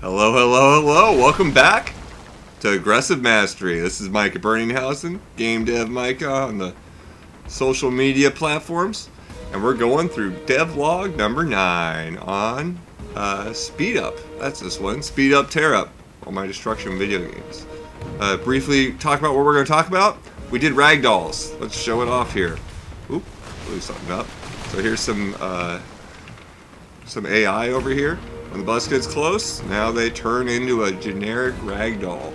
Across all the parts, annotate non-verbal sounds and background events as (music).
Hello, hello, hello. Welcome back to Aggressive Mastery. This is Micah Berninghausen, Game Dev Micah on the social media platforms. And we're going through devlog number 9 on uh, Speed Up. That's this one. Speed Up, Tear Up. All my destruction video games. Uh, briefly talk about what we're going to talk about. We did ragdolls. Let's show it off here. Oop, blew something up. So here's some uh, some AI over here. When the bus gets close, now they turn into a generic ragdoll.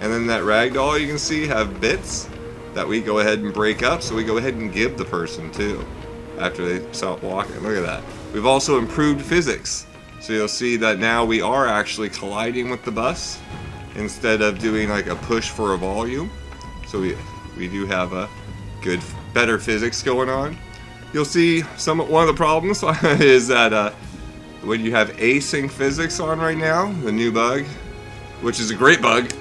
And then that ragdoll you can see have bits that we go ahead and break up, so we go ahead and give the person too after they stop walking. Look at that. We've also improved physics. So you'll see that now we are actually colliding with the bus instead of doing like a push for a volume. So we, we do have a good, better physics going on. You'll see some one of the problems (laughs) is that uh, when you have async physics on right now, the new bug, which is a great bug,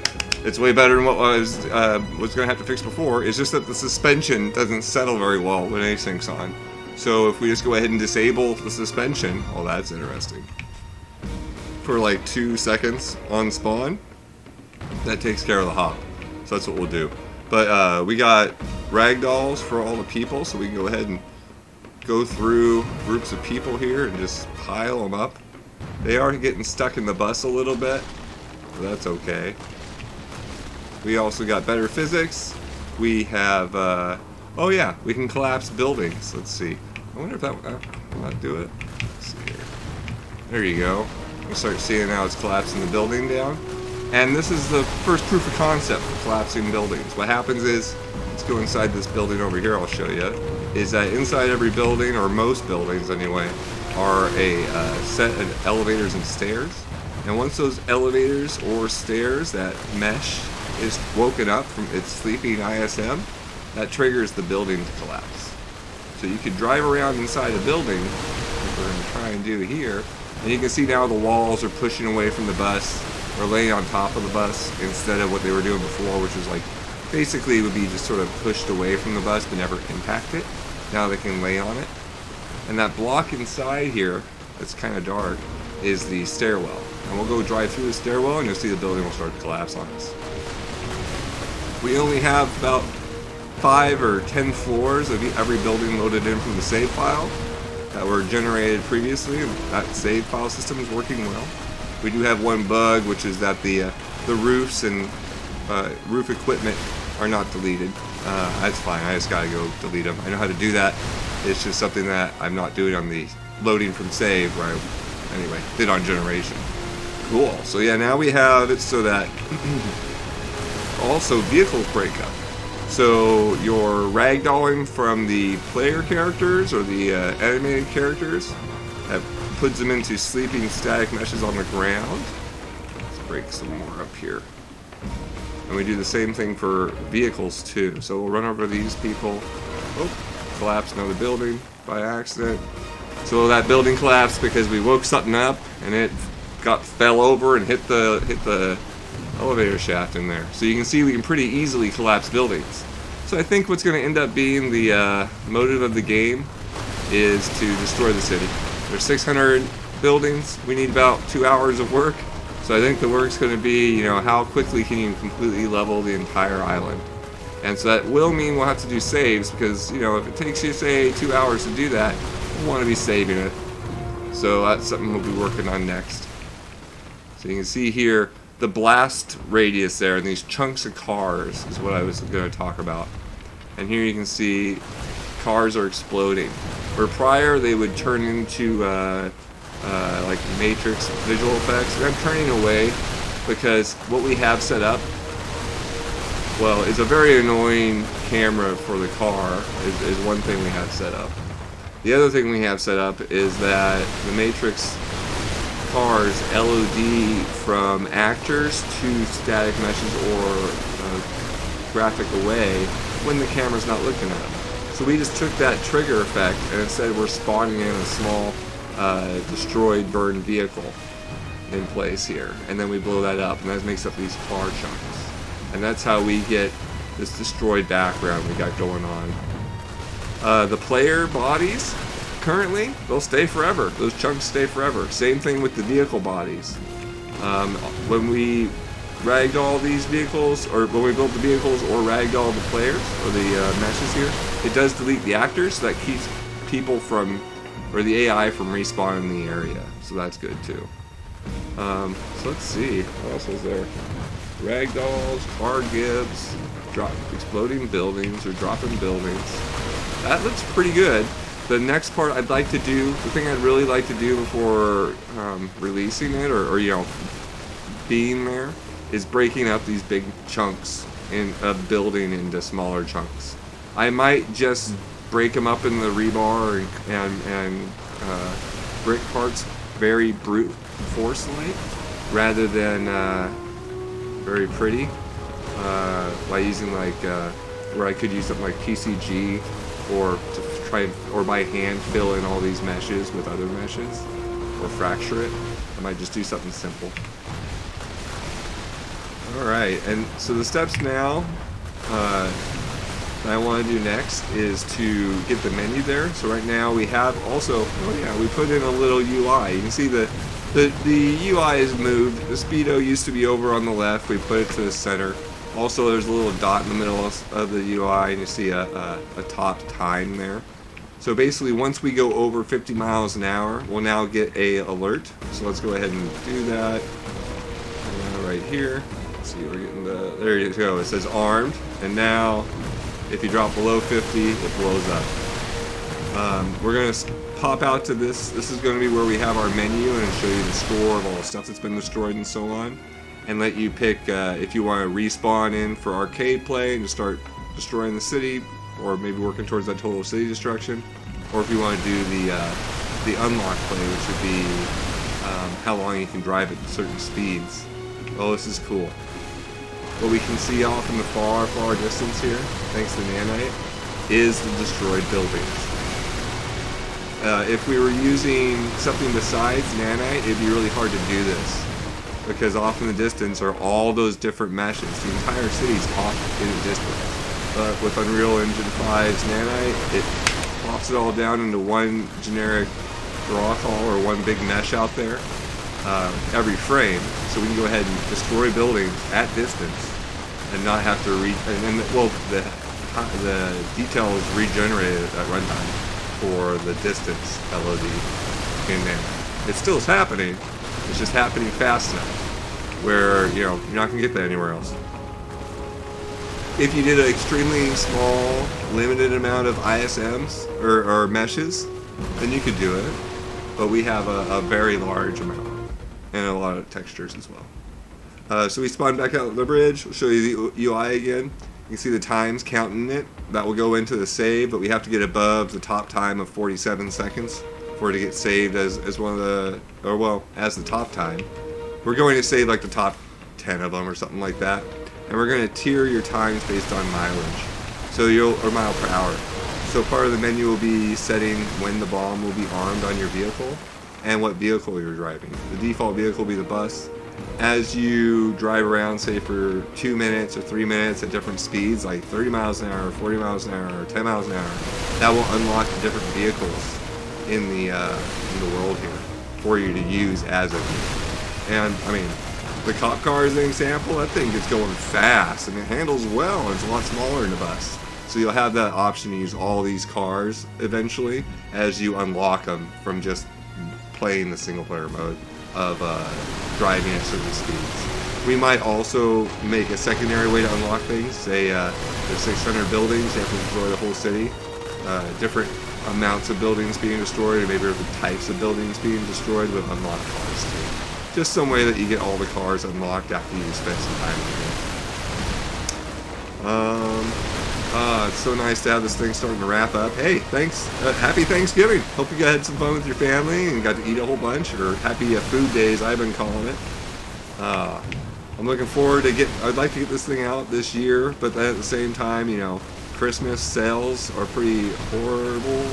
it's way better than what was uh, was going to have to fix before. It's just that the suspension doesn't settle very well when async's on. So if we just go ahead and disable the suspension, well, that's interesting. For like two seconds on spawn, that takes care of the hop. So that's what we'll do. But uh, we got ragdolls for all the people, so we can go ahead and go through groups of people here and just pile them up. They are getting stuck in the bus a little bit, but that's okay. We also got better physics. We have, uh, oh yeah, we can collapse buildings. Let's see. I wonder if that uh, will do it. There you go. We start seeing how it's collapsing the building down. And this is the first proof of concept for collapsing buildings. What happens is, let's go inside this building over here, I'll show you, is that inside every building, or most buildings anyway, are a uh, set of elevators and stairs. And once those elevators or stairs, that mesh, is woken up from its sleeping ISM, that triggers the building to collapse. So you can drive around inside a building, which we're going to try and do here, and you can see now the walls are pushing away from the bus, or laying on top of the bus, instead of what they were doing before, which was like, basically would be just sort of pushed away from the bus but never impact it. Now they can lay on it. And that block inside here, that's kind of dark, is the stairwell. And we'll go drive through the stairwell and you'll see the building will start to collapse on us. We only have about five or ten floors of every building loaded in from the save file that were generated previously, that save file system is working well. We do have one bug, which is that the uh, the roofs and uh, roof equipment are not deleted. Uh, that's fine. I just gotta go delete them. I know how to do that. It's just something that I'm not doing on the loading from save, where I, anyway, did on generation. Cool. So yeah, now we have it so that (clears throat) also vehicles break up. So your ragdolling from the player characters or the uh, animated characters that puts them into sleeping static meshes on the ground. Let's break some more up here. And we do the same thing for vehicles too. So we'll run over these people. Oh, collapse another building by accident. So that building collapsed because we woke something up and it got fell over and hit the hit the elevator shaft in there. So you can see we can pretty easily collapse buildings. So I think what's going to end up being the uh, motive of the game is to destroy the city. There's 600 buildings. We need about two hours of work. So I think the work's going to be, you know, how quickly can you completely level the entire island. And so that will mean we'll have to do saves because, you know, if it takes you, say, two hours to do that, we'll want to be saving it. So that's something we'll be working on next. So you can see here, the blast radius there and these chunks of cars is what I was going to talk about. And here you can see cars are exploding. Where prior they would turn into uh, uh, like matrix visual effects. I'm turning away because what we have set up, well, is a very annoying camera for the car is, is one thing we have set up. The other thing we have set up is that the matrix cars LOD from actors to static meshes or uh, graphic away when the camera's not looking at them. So we just took that trigger effect and instead we're spawning in a small uh, destroyed, burned vehicle in place here. And then we blow that up and that makes up these car chunks. And that's how we get this destroyed background we got going on. Uh, the player bodies, currently, they'll stay forever. Those chunks stay forever. Same thing with the vehicle bodies. Um, when we ragdoll these vehicles, or when we build the vehicles or ragdoll the players, or the uh, meshes here, it does delete the actors, so that keeps people from, or the AI from respawning the area. So that's good too. Um, so let's see, what else is there? Ragdolls, car gibs, drop, exploding buildings, or dropping buildings. That looks pretty good. The next part I'd like to do, the thing I'd really like to do before um, releasing it, or, or, you know, being there, is breaking up these big chunks in a building into smaller chunks. I might just break them up in the rebar and, and, and uh, brick parts very brute force like rather than uh, very pretty uh, by using like uh, where I could use something like PCG or to try or by hand fill in all these meshes with other meshes or fracture it. I might just do something simple. Alright, and so the steps now uh, I want to do next is to get the menu there. So right now we have also, oh yeah, we put in a little UI. You can see the, the, the UI is moved. The speedo used to be over on the left. We put it to the center. Also there's a little dot in the middle of the UI and you see a, a, a top time there. So basically once we go over 50 miles an hour, we'll now get a alert. So let's go ahead and do that. Uh, right here. Let's see, we're getting the, there you go. It says armed. And now if you drop below 50, it blows up. Um, we're going to pop out to this. This is going to be where we have our menu and show you the score of all the stuff that's been destroyed and so on. And let you pick uh, if you want to respawn in for arcade play and just start destroying the city, or maybe working towards that total city destruction, or if you want to do the uh, the unlock play, which would be um, how long you can drive at certain speeds. Oh, this is cool. What we can see off in the far, far distance here, thanks to Nanite, is the destroyed buildings. Uh, if we were using something besides Nanite, it'd be really hard to do this. Because off in the distance are all those different meshes. The entire city's off in the distance. But with Unreal Engine 5's Nanite, it pops it all down into one generic draw call or one big mesh out there uh, every frame, so we can go ahead and destroy buildings at distance and not have to re and, well the the detail is regenerated at runtime for the distance LOD in there. It still is happening. It's just happening fast enough where you know you're not gonna get that anywhere else. If you did an extremely small, limited amount of ISMs or, or meshes, then you could do it. But we have a, a very large amount and a lot of textures as well. Uh, so we spawn back out the bridge. We'll show you the UI again. You can see the times counting it. That will go into the save, but we have to get above the top time of 47 seconds for it to get saved as, as one of the, or well, as the top time. We're going to save like the top 10 of them or something like that. And we're going to tier your times based on mileage. So you'll, or mile per hour. So part of the menu will be setting when the bomb will be armed on your vehicle and what vehicle you're driving. The default vehicle will be the bus. As you drive around, say for two minutes or three minutes at different speeds, like 30 miles an hour, 40 miles an hour, or 10 miles an hour, that will unlock different vehicles in the uh, in the world here for you to use as a. And I mean, the cop car is an example. That thing gets going fast and it handles well. And it's a lot smaller than a bus. So you'll have that option to use all these cars eventually as you unlock them from just playing the single player mode of uh, driving at certain speeds. We might also make a secondary way to unlock things. Say uh, there's 600 buildings, you have to destroy the whole city. Uh, different amounts of buildings being destroyed, or maybe different types of buildings being destroyed with unlocked cars too. Just some way that you get all the cars unlocked after you spend some time in the game. Um, uh, it's so nice to have this thing starting to wrap up. Hey, thanks. Uh, happy Thanksgiving. Hope you guys had some fun with your family and got to eat a whole bunch, or happy uh, food days, I've been calling it. Uh, I'm looking forward to get. I'd like to get this thing out this year, but at the same time, you know, Christmas sales are pretty horrible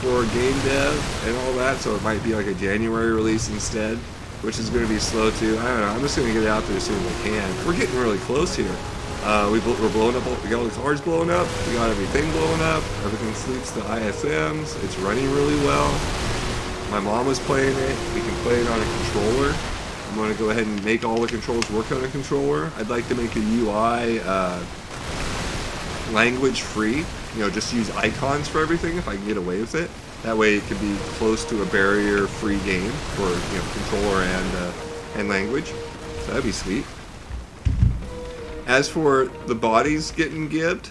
for game dev and all that, so it might be like a January release instead, which is going to be slow too. I don't know. I'm just going to get it out there as soon as I can. We're getting really close here. Uh, we, are blowing up, we got all the cars blowing up, we got everything blowing up, everything sleeps to ISMs, it's running really well. My mom was playing it, we can play it on a controller, I'm going to go ahead and make all the controls work on a controller. I'd like to make the UI uh, language free. You know, just use icons for everything if I can get away with it. That way it can be close to a barrier-free game for you know controller and uh, and language. So that'd be sweet. As for the bodies getting gibbed,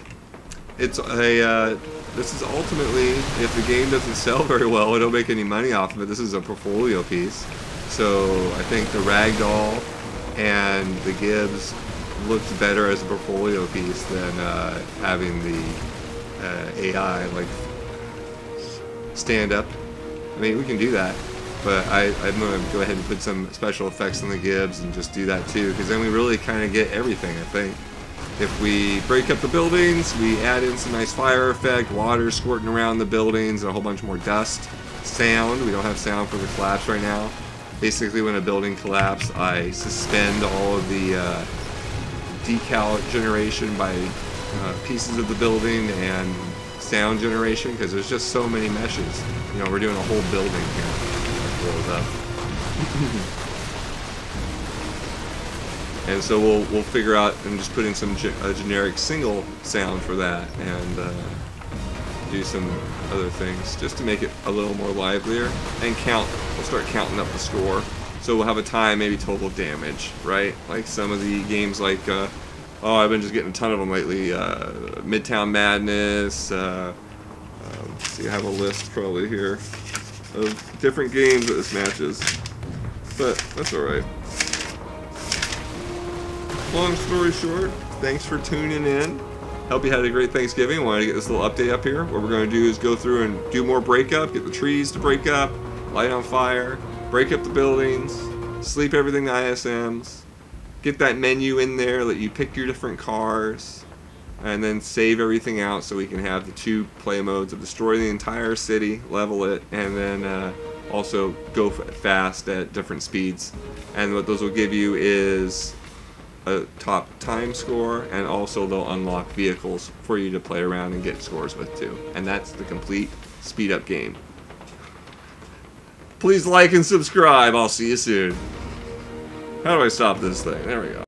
it's a uh, this is ultimately if the game doesn't (laughs) sell very well, we don't make any money off of it. This is a portfolio piece. So I think the ragdoll and the gibs looks better as a portfolio piece than uh, having the uh, AI like stand up. I mean, we can do that, but I, I'm going to go ahead and put some special effects on the gibs and just do that too, because then we really kind of get everything, I think. If we break up the buildings, we add in some nice fire effect, water squirting around the buildings, and a whole bunch more dust. Sound, we don't have sound for the collapse right now. Basically, when a building collapses, I suspend all of the uh, decal generation by uh, pieces of the building and sound generation because there's just so many meshes. You know, we're doing a whole building here. Up. and so we'll we'll figure out and just put in some ge a generic single sound for that and uh, do some other things just to make it a little more livelier and count. We'll start counting up the score. So we'll have a time, maybe total damage, right? Like some of the games like. Uh, Oh, I've been just getting a ton of them lately. Uh, Midtown Madness. Uh, uh, see, I have a list probably here of different games that this matches. But that's alright. Long story short, thanks for tuning in. Hope you had a great Thanksgiving. Wanted to get this little update up here. What we're going to do is go through and do more breakup, get the trees to break up, light on fire, break up the buildings, sleep everything to ISMs, get that menu in there, let you pick your different cars, and then save everything out so we can have the two play modes of destroy the entire city, level it, and then uh, also go fast at different speeds. And what those will give you is a top time score, and also they'll unlock vehicles for you to play around and get scores with too. And that's the complete speed up game. Please like and subscribe. I'll see you soon. How do I stop this thing? There we go.